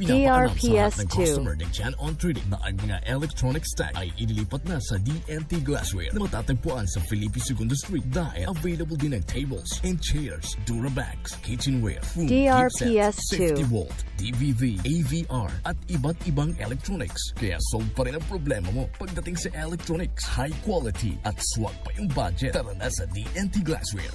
Pinapaalam sa lahat ng DRPS2. customer ng Jan on Trading na ang mga electronic stack ay inilipat na sa DNT Glassware na matatagpuan sa Felipe II Street dahil available din ang tables and chairs, Durabags, kitchenware, food, DRPS2. sets, safety vault, DVD, AVR at iba't ibang electronics. Kaya solve pa rin ang problema mo pagdating sa electronics. High quality at swag pa yung budget. Tara na sa DNT Glassware.